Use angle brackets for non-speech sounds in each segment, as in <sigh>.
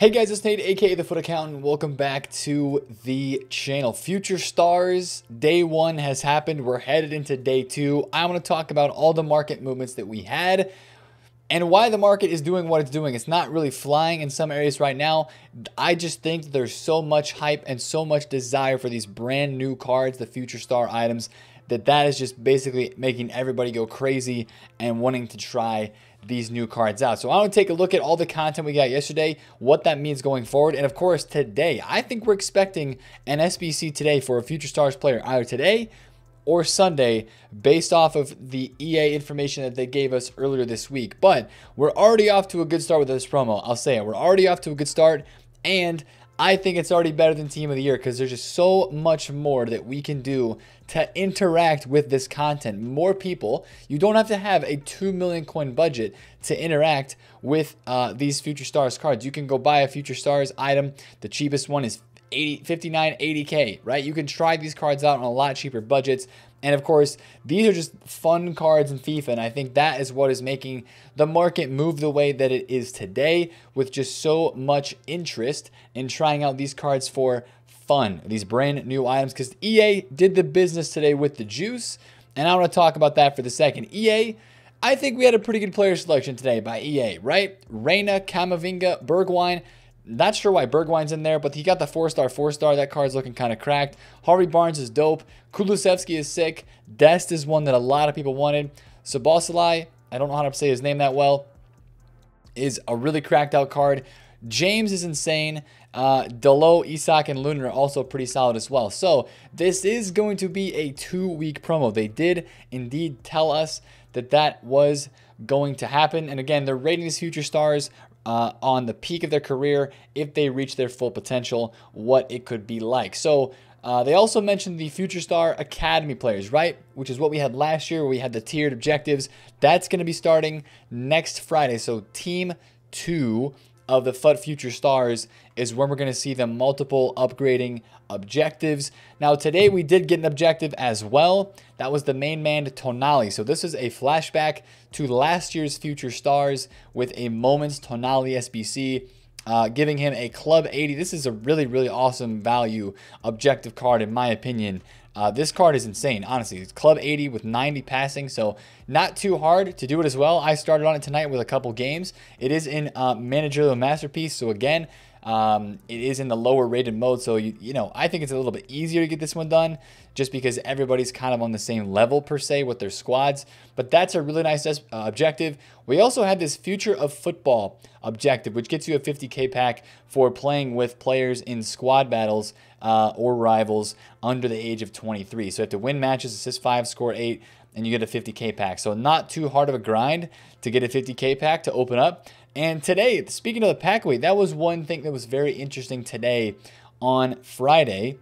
Hey guys, it's Nate, aka The FUT Accountant. Welcome back to the channel. Future Stars, day one has happened. We're headed into day two. I want to talk about all the market movements that we had and why the market is doing what it's doing. It's not really flying in some areas right now. I just think there's so much hype and so much desire for these brand new cards, the Future Star items, that that is just basically making everybody go crazy and wanting to try these new cards out. So I want to take a look at all the content we got yesterday, what that means going forward, and of course today. I think we're expecting an SBC today for a Future Stars player either today or Sunday based off of the EA information that they gave us earlier this week. But we're already off to a good start with this promo. I'll say it. We're already off to a good start and I think it's already better than Team of the Year because there's just so much more that we can do to interact with this content. More people. You don't have to have a 2 million coin budget to interact with uh, these Future Stars cards. You can go buy a Future Stars item. The cheapest one is 80, 59, 80K, right? You can try these cards out on a lot cheaper budgets. And of course, these are just fun cards in FIFA, and I think that is what is making the market move the way that it is today, with just so much interest in trying out these cards for fun, these brand new items, because EA did the business today with the juice, and I want to talk about that for the second. EA, I think we had a pretty good player selection today by EA, right? Reyna, Camavinga, Bergwijn, not sure why Bergwijn's in there, but he got the four star, four star. That card's looking kind of cracked. Harvey Barnes is dope. Kulusevski is sick. Dest is one that a lot of people wanted. Szoboszlai, I don't know how to say his name that well, is a really cracked out card. James is insane. Uh, Dalot, Isak, and Lunin are also pretty solid as well. So this is going to be a two-week promo. They did indeed tell us that that was going to happen. And again, they're rating these future stars uh, on the peak of their career if they reach their full potential, what it could be like. So uh, they also mentioned the Future Star Academy players, right? Which is what we had last year where we had the tiered objectives. That's going to be starting next Friday. So Team 2 of the FUT Future Stars is when we're going to see the multiple upgrading objectives. Now, today we did get an objective as well. That was the main man Tonali. So this is a flashback to last year's Future Stars with a Moments Tonali SBC. Uh, giving him a club 80. This is a really, really awesome value objective card, in my opinion. Uh, this card is insane, honestly. It's club 80 with 90 passing, so not too hard to do it as well. I started on it tonight with a couple games. It is in uh, Managerial Masterpiece, so again, um, it is in the lower rated mode, so you, you know I think it's a little bit easier to get this one done, just because everybody's kind of on the same level per se with their squads. But that's a really nice uh, objective. We also have this Future of Football objective, which gets you a 50k pack for playing with players in squad battles uh, or rivals under the age of 23. So you have to win matches, assist five, score eight, and you get a 50k pack. So not too hard of a grind to get a 50k pack to open up. And today, speaking of the pack weight, that was one thing that was very interesting today on Friday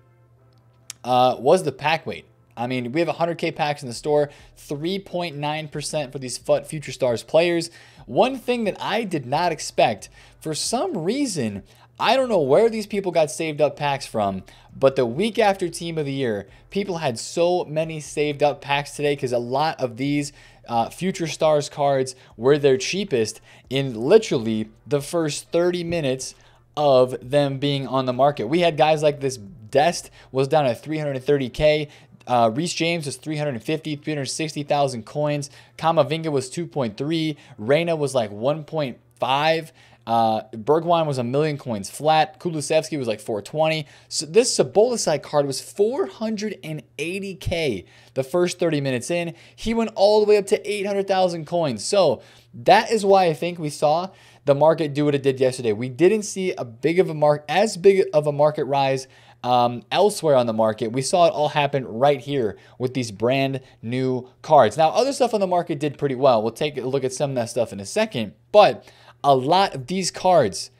uh, was the pack weight. I mean, we have 100K packs in the store, 3.9% for these FUT Future Stars players. One thing that I did not expect, for some reason, I don't know where these people got saved up packs from, but the week after Team of the Year, people had so many saved up packs today because a lot of these uh, Future Stars cards were their cheapest in literally the first 30 minutes of them being on the market. We had guys like this Dest was down at 330k. Uh, Reece James was 350, 360,000 coins. Camavinga was 2.3. Reyna was like 1.5. Uh, Bergwijn was a million coins flat. Kulusevski was like 420. So this Szoboszlai card was 480k the first 30 minutes in. He went all the way up to 800,000 coins. So that is why I think we saw the market do what it did yesterday. We didn't see a big of a mark as big of a market rise um, elsewhere on the market. We saw it all happen right here with these brand new cards. Now, other stuff on the market did pretty well. We'll take a look at some of that stuff in a second, but a lot of these cards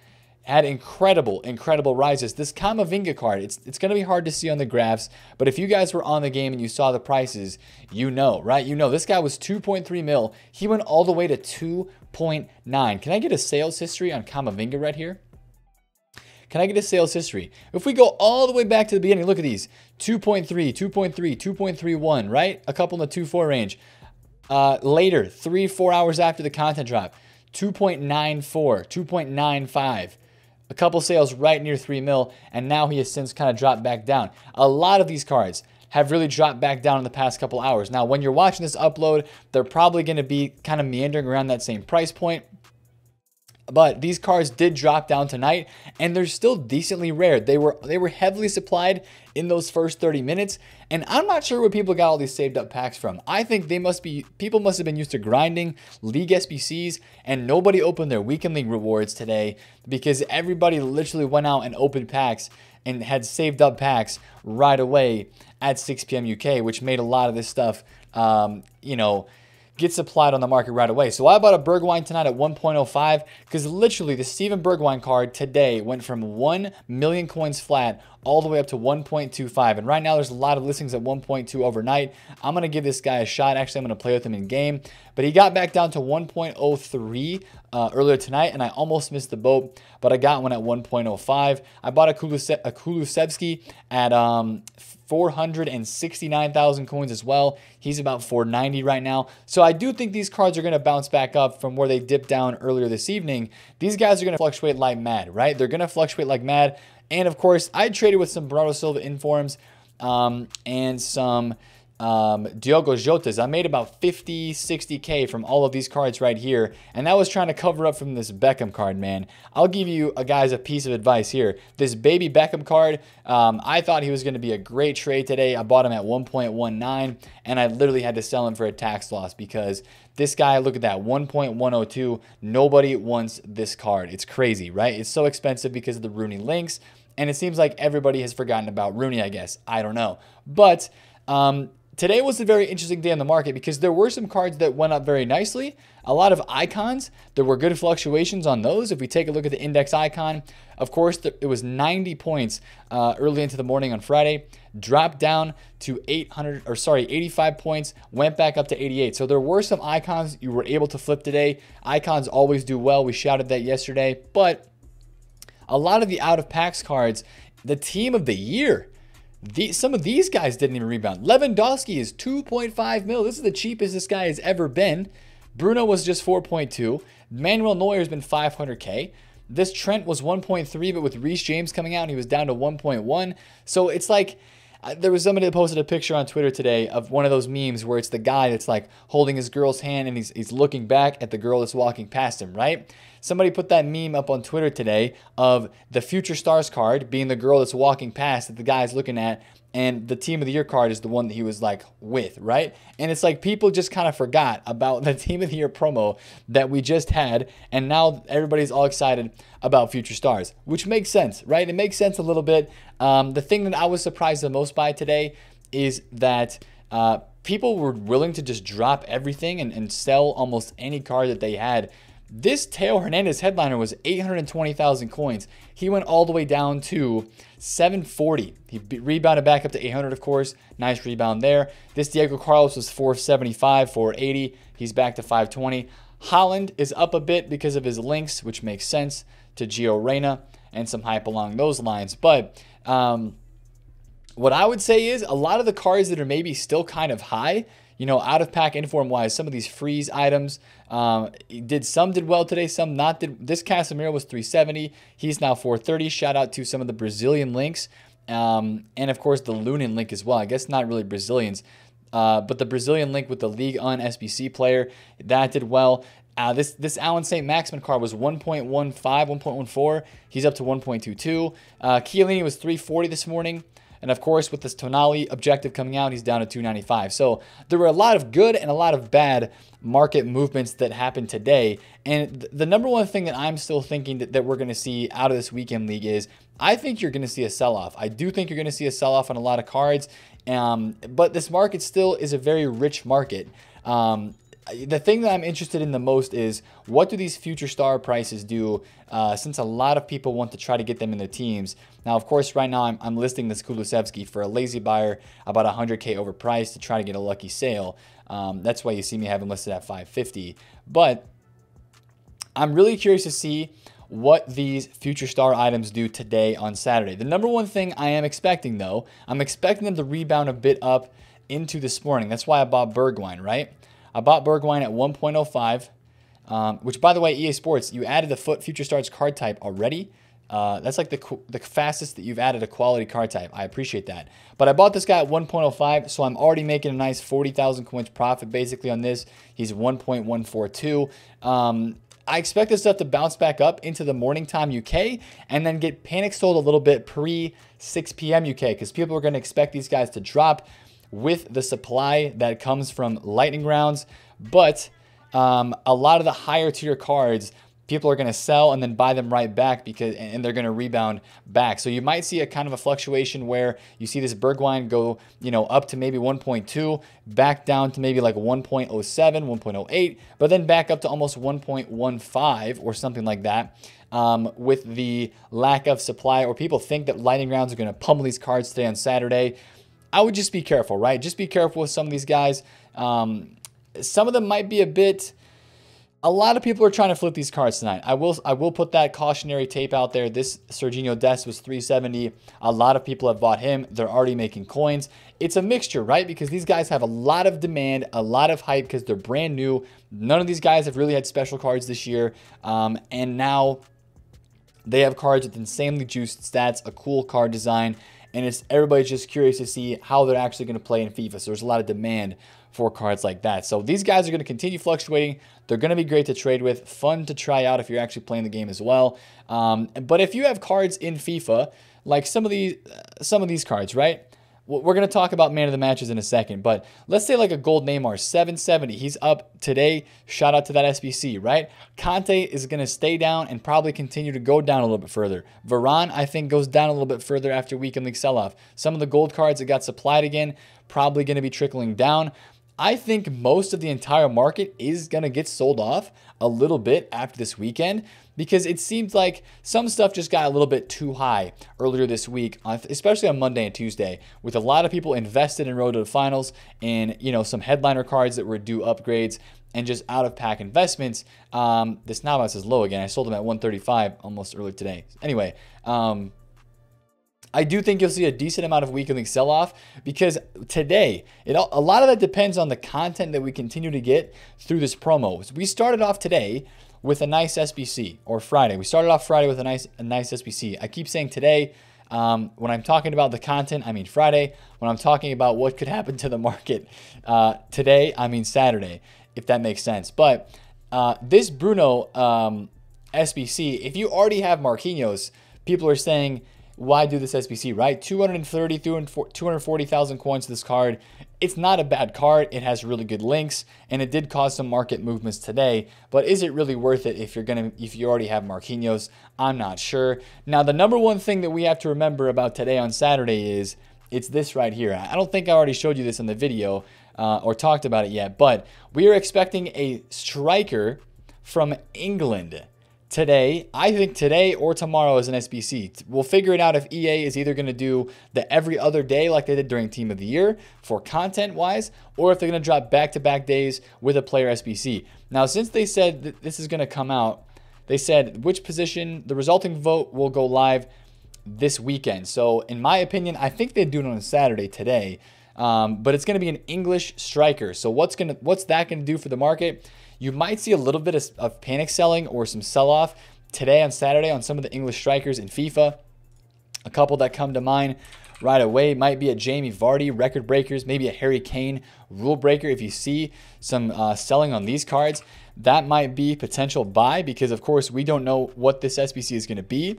had incredible, incredible rises. This Camavinga card, it's, it's going to be hard to see on the graphs, but if you guys were on the game and you saw the prices, you know, right? You know, this guy was 2.3 mil. He went all the way to 2.9. Can I get a sales history on Camavinga right here? Can I get a sales history? If we go all the way back to the beginning, look at these 2.3, 2.3, 2.31, right? A couple in the 2.4 range. Uh, later, three, four hours after the content drop, 2.94, 2.95. a couple sales right near 3 mil, and now he has since kind of dropped back down. A lot of these cards have really dropped back down in the past couple hours. Now, when you're watching this upload, they're probably going to be kind of meandering around that same price point. But these cards did drop down tonight and they're still decently rare. They were they were heavily supplied in those first 30 minutes and I'm not sure where people got all these saved up packs from. I think they must be people must have been used to grinding league SBCs and nobody opened their weekend league rewards today because everybody literally went out and opened packs and had saved up packs right away at 6 p.m. UK, which made a lot of this stuff um, you know, get supplied on the market right away. So I bought a Bergwijn tonight at 1.05 because literally the Steven Bergwijn card today went from 1 million coins flat all the way up to 1.25. And right now there's a lot of listings at 1.2 overnight. I'm going to give this guy a shot. Actually, I'm going to play with him in game. But he got back down to 1.03 uh, earlier tonight, and I almost missed the boat, but I got one at 1.05. I bought a, Kuluse- a Kulusevski at um, 469,000 coins as well. He's about 490 right now. So I do think these cards are going to bounce back up from where they dipped down earlier this evening. These guys are going to fluctuate like mad, right? They're going to fluctuate like mad. And of course, I traded with some Bernardo Silva informs um, and some um, Diogo Jotas. I made about 50, 60K from all of these cards right here. And that was trying to cover up from this Beckham card, man. I'll give you a, guys a piece of advice here. This baby Beckham card, um, I thought he was going to be a great trade today. I bought him at 1.19 and I literally had to sell him for a tax loss because this guy, look at that, 1.102. Nobody wants this card. It's crazy, right? It's so expensive because of the Rooney links. And it seems like everybody has forgotten about Rooney, I guess. I don't know. But um, Today was a very interesting day on the market because there were some cards that went up very nicely. A lot of icons, there were good fluctuations on those. If we take a look at the index icon, of course, it was 90 points uh, early into the morning on Friday, dropped down to 800 or sorry, 85 points, went back up to 88. So there were some icons you were able to flip today. Icons always do well. We shouted that yesterday, but a lot of the out of packs cards, the team of the year the, some of these guys didn't even rebound. Lewandowski is 2.5 mil. This is the cheapest this guy has ever been. Bruno was just 4.2. Manuel Neuer has been 500k. This Trent was 1.3, but with Reece James coming out, he was down to 1.1. So it's like uh, there was somebody that posted a picture on Twitter today of one of those memes where it's the guy that's like holding his girl's hand and he's, he's looking back at the girl that's walking past him, right? Somebody put that meme up on Twitter today of the future stars card being the girl that's walking past that the guy's looking at and the team of the year card is the one that he was like with, right? And it's like people just kind of forgot about <laughs> the team of the year promo that we just had, and now everybody's all excited about future stars, which makes sense, right? It makes sense a little bit. Um, the thing that I was surprised the most by today is that. Uh, people were willing to just drop everything and, and sell almost any card that they had this Theo Hernandez headliner was 820,000 coins. He went all the way down to 740. He rebounded back up to 800, of course. Nice rebound there. This Diego Carlos was 475, 480. He's back to 520. Haaland is up a bit because of his links, which makes sense to Gio Reyna and some hype along those lines. But um, what I would say is a lot of the cards that are maybe still kind of high you know, out of pack inform wise, some of these freeze items um, did some did well today, some not did. This Casemiro was 370. He's now 430. Shout out to some of the Brazilian links. Um, and of course the Lunin link as well. I guess not really Brazilians, uh, but the Brazilian link with the League on SBC player that did well. Uh, this this Allan St. Maximin card was 1.15, 1.14. He's up to 1.22. Uh, Chiellini was 340 this morning. And of course, with this Tonali objective coming out, he's down to 295. So there were a lot of good and a lot of bad market movements that happened today. And the number one thing that I'm still thinking that, that we're going to see out of this weekend league is I think you're going to see a sell off. I do think you're going to see a sell off on a lot of cards. Um, but this market still is a very rich market. Um, the thing that I'm interested in the most is what do these future star prices do uh, since a lot of people want to try to get them in their teams. Now, of course, right now I'm, I'm listing this Kulusevski for a lazy buyer about 100K overpriced to try to get a lucky sale. Um, that's why you see me having listed at 550. But I'm really curious to see what these future star items do today on Saturday. The number one thing I am expecting, though, I'm expecting them to rebound a bit up into this morning. That's why I bought Bergwijn, right? I bought Bergwijn at 1.05, um, which, by the way, EA Sports, you added the FUT Future Stars card type already. Uh, that's like the, the fastest that you've added a quality card type. I appreciate that. But I bought this guy at 1.05, so I'm already making a nice 40,000 coins profit basically on this. He's 1.142. Um, I expect this stuff to bounce back up into the morning time UK and then get panic sold a little bit pre 6 p.m. UK because people are going to expect these guys to drop with the supply that comes from lightning rounds. But um, a lot of the higher tier cards people are going to sell and then buy them right back because and they're going to rebound back. So you might see a kind of a fluctuation where you see this Bergwijn go, you know, up to maybe 1.2, back down to maybe like 1.07, 1.08, but then back up to almost 1.15 or something like that. Um, with the lack of supply, or people think that lightning rounds are going to pummel these cards today on Saturday. I would just be careful, right? Just be careful with some of these guys. Um, some of them might be a bit a lot of people are trying to flip these cards tonight. I will I will put that cautionary tape out there. This Serginho Dest was 370. A lot of people have bought him. They're already making coins. It's a mixture, right? Because these guys have a lot of demand, a lot of hype because they're brand new. None of these guys have really had special cards this year. Um, and now they have cards with insanely juiced stats, a cool card design, and it's everybody's just curious to see how they're actually going to play in FIFA. So there's a lot of demand for cards like that. So these guys are going to continue fluctuating. They're going to be great to trade with, fun to try out if you're actually playing the game as well. Um, but if you have cards in FIFA, like some of these, some of these cards, right? We're going to talk about man of the matches in a second, but let's say like a gold Neymar, 770. He's up today. Shout out to that SBC, right? Kanté is going to stay down and probably continue to go down a little bit further. Varane, I think, goes down a little bit further after weekend league sell off. Some of the gold cards that got supplied again, probably going to be trickling down. I think most of the entire market is going to get sold off a little bit after this weekend because it seems like some stuff just got a little bit too high earlier this week, especially on Monday and Tuesday, with a lot of people invested in Road to the Finals and you know some headliner cards that were due upgrades and just out of pack investments. Um, this Navas is low again. I sold them at 135 almost early today. Anyway, um, I do think you'll see a decent amount of weekly sell off because today, it a lot of that depends on the content that we continue to get through this promo. We started off today with a nice SBC or Friday. We started off Friday with a nice a nice SBC. I keep saying today. Um, when I'm talking about the content, I mean Friday. When I'm talking about what could happen to the market uh, today, I mean Saturday, if that makes sense. But uh, this Bruno um, SBC, if you already have Marquinhos, people are saying why do this SBC, right? 230, 240,000 coins to this card. It's not a bad card. It has really good links, and it did cause some market movements today. But is it really worth it if you're gonna if you already have Marquinhos? I'm not sure. Now, the number one thing that we have to remember about today on Saturday is it's this right here. I don't think I already showed you this in the video uh, or talked about it yet, but we are expecting a striker from England today. I think today or tomorrow is an SBC. We'll figure it out if EA is either going to do the every other day like they did during Team of the Year for content wise, or if they're going to drop back to back days with a player SBC. Now, since they said that this is going to come out, they said which position the resulting vote will go live this weekend. So, in my opinion, I think they do it on Saturday today. Um, but it's going to be an English striker. So what's going to what's that going to do for the market? You might see a little bit of, of panic selling or some sell off today on Saturday on some of the English strikers in FIFA. A couple that come to mind right away might be a Jamie Vardy record breakers, maybe a Harry Kane rule breaker. If you see some uh, selling on these cards, that might be potential buy because, of course, we don't know what this SBC is going to be,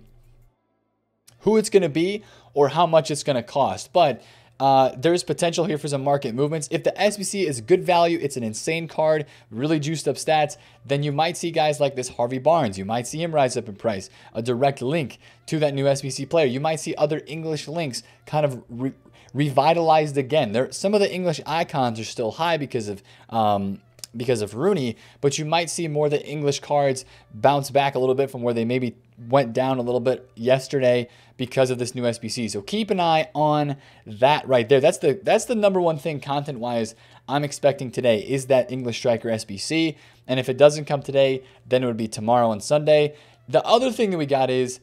who it's going to be, or how much it's going to cost. But uh, there's potential here for some market movements. If the SBC is good value, it's an insane card, really juiced up stats, then you might see guys like this Harvey Barnes. You might see him rise up in price, a direct link to that new SBC player. You might see other English links kind of re revitalized again. There, some of the English icons are still high because of um, because of Rooney, but you might see more of the English cards bounce back a little bit from where they maybe went down a little bit yesterday because of this new SBC. So keep an eye on that right there. That's the that's the number one thing content wise I'm expecting today is that English striker SBC. And if it doesn't come today, then it would be tomorrow and Sunday. The other thing that we got is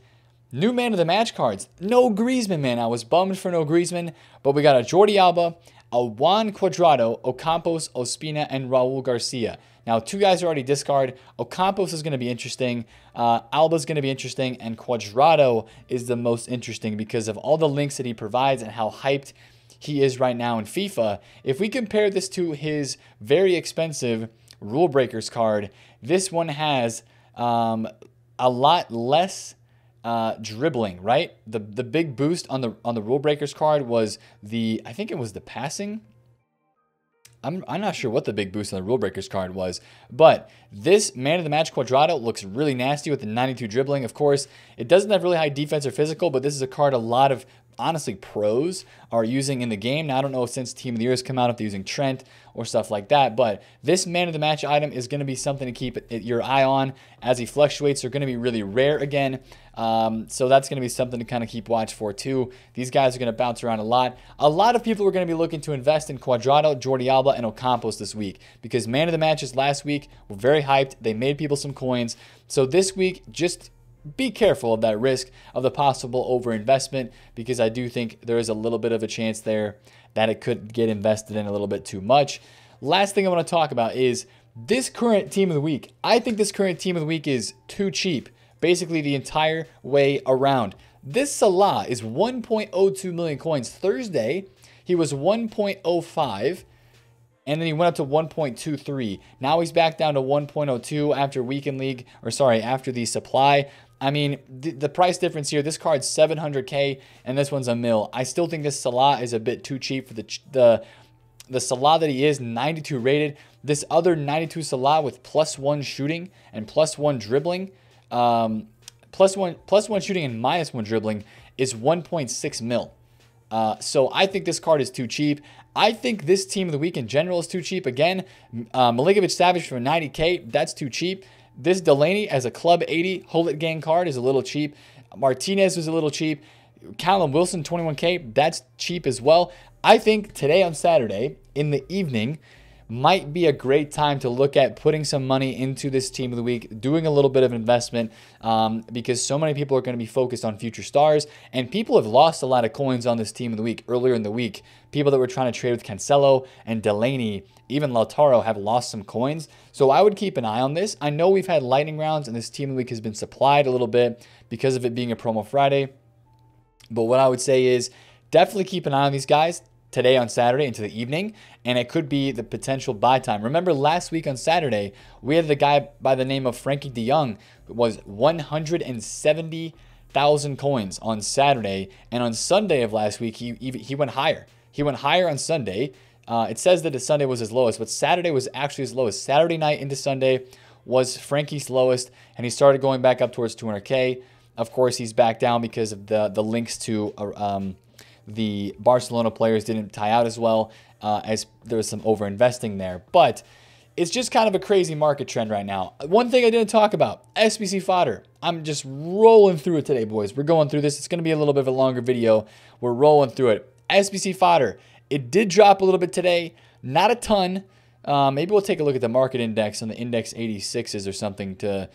new man of the match cards. No Griezmann, man. I was bummed for no Griezmann, but we got a Jordi Alba, a Juan Cuadrado, Ocampos, Ospina, and Raul Garcia. Now, two guys are already discard. Ocampos is going to be interesting. Uh, Alba is going to be interesting. And Cuadrado is the most interesting because of all the links that he provides and how hyped he is right now in FIFA. If we compare this to his very expensive Rule Breakers card, this one has um, a lot less uh, dribbling, right? The the big boost on the on the Rule Breakers card was the I think it was the passing. I'm, I'm not sure what the big boost on the Rule Breakers card was, but this Man of the Match Cuadrado looks really nasty with the 92 dribbling. Of course, it doesn't have really high defense or physical, but this is a card a lot of honestly pros are using in the game. Now, I don't know since Team of the Year has come out if they're using Trent or stuff like that, but this man of the match item is going to be something to keep your eye on as he fluctuates. They're going to be really rare again. Um, so that's going to be something to kind of keep watch for too. These guys are going to bounce around a lot. A lot of people are going to be looking to invest in Cuadrado, Jordi Alba, and Ocampos this week because man of the matches last week were very hyped. They made people some coins. So this week, just be careful of that risk of the possible overinvestment because I do think there is a little bit of a chance there that it could get invested in a little bit too much. Last thing I want to talk about is this current team of the week. I think this current team of the week is too cheap, basically the entire way around. This Salah is 1.02 million coins. Thursday, he was 1.05 and then he went up to 1.23. Now he's back down to 1.02 after weekend league, or sorry, after the supply. I mean, the, the price difference here, this card's 700k and this one's a mil. I still think this Salah is a bit too cheap for the the the Salah that he is, 92 rated. This other 92 Salah with plus one shooting and plus one dribbling, um, plus one plus one shooting and minus one dribbling is 1.6 mil. Uh, so I think this card is too cheap. I think this team of the week in general is too cheap. Again, uh, Milinkovic Savic for 90k, that's too cheap. This Delaney as a Club 80 Hullet Gang card is a little cheap. Martinez was a little cheap. Callum Wilson, 21K, that's cheap as well. I think today on Saturday in the evening, might be a great time to look at putting some money into this team of the week, doing a little bit of investment um, because so many people are going to be focused on future stars. And people have lost a lot of coins on this team of the week earlier in the week. People that were trying to trade with Cancelo and Delaney, even Lautaro, have lost some coins. So I would keep an eye on this. I know we've had lightning rounds and this team of the week has been supplied a little bit because of it being a promo Friday. But what I would say is definitely keep an eye on these guys today on Saturday into the evening, and it could be the potential buy time. Remember last week on Saturday, we had the guy by the name of Frankie de Jong was 170,000 coins on Saturday, and on Sunday of last week he he went higher. He went higher on Sunday. Uh, it says that the Sunday was his lowest, but Saturday was actually his lowest. Saturday night into Sunday was Frankie's lowest, and he started going back up towards 200k. Of course, he's back down because of the the links to uh, um, the Barcelona players didn't tie out as well uh, as there was some overinvesting there. But it's just kind of a crazy market trend right now. One thing I didn't talk about SBC fodder. I'm just rolling through it today, boys. We're going through this. It's going to be a little bit of a longer video. We're rolling through it. SBC fodder. It did drop a little bit today, not a ton. Uh, maybe we'll take a look at the market index on the index 86s or something to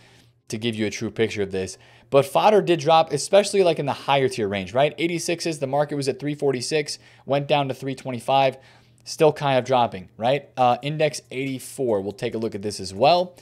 to give you a true picture of this. But fodder did drop, especially like in the higher tier range, right? 86s, the market was at 346, went down to 325, still kind of dropping, right? Uh, index 84, we'll take a look at this as well.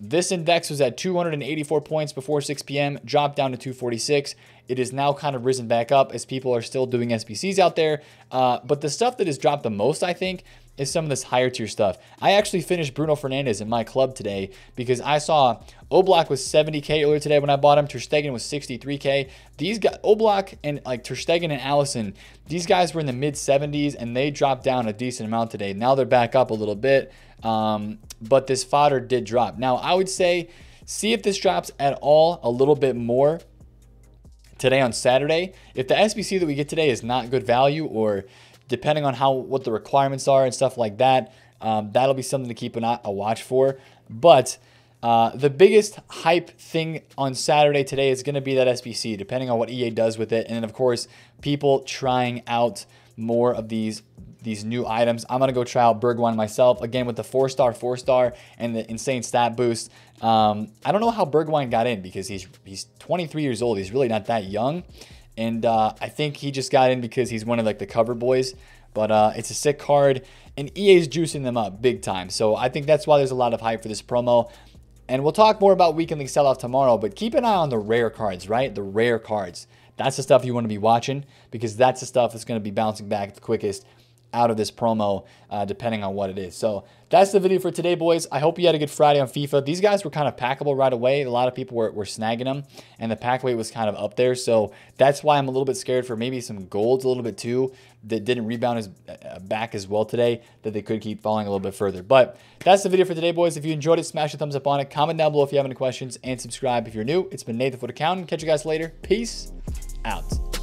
This index was at 284 points before 6 p.m., dropped down to 246. It is now kind of risen back up as people are still doing SBCs out there. Uh, but the stuff that has dropped the most, I think, is some of this higher tier stuff. I actually finished Bruno Fernandes in my club today because I saw Oblak was 70k earlier today when I bought him. Ter Stegen was 63k. These guys, Oblak and like Ter Stegen and Alisson, these guys were in the mid 70s and they dropped down a decent amount today. Now they're back up a little bit, um, but this fodder did drop. Now I would say see if this drops at all a little bit more today on Saturday. If the SBC that we get today is not good value or depending on how what the requirements are and stuff like that, um, that'll be something to keep an eye, a watch for. But uh, the biggest hype thing on Saturday today is going to be that SBC, depending on what EA does with it, and then of course people trying out more of these these new items. I'm gonna go try out Bergwijn myself again with the four star, four star, and the insane stat boost. Um, I don't know how Bergwijn got in because he's he's 23 years old. He's really not that young. And uh, I think he just got in because he's one of like the cover boys. But uh, it's a sick card, and EA's juicing them up big time. So I think that's why there's a lot of hype for this promo. And we'll talk more about League sell-off tomorrow, but keep an eye on the rare cards, right? The rare cards. That's the stuff you want to be watching because that's the stuff that's going to be bouncing back the quickest out of this promo, uh, depending on what it is. So that's the video for today, boys. I hope you had a good Friday on FIFA. These guys were kind of packable right away. A lot of people were, were snagging them, and the pack weight was kind of up there. So that's why I'm a little bit scared for maybe some golds a little bit too that didn't rebound as uh, back as well today that they could keep falling a little bit further. But that's the video for today, boys. If you enjoyed it, smash a thumbs up on it. Comment down below if you have any questions, and subscribe if you're new. It's been Nathan FUT Accountant. Catch you guys later. Peace out.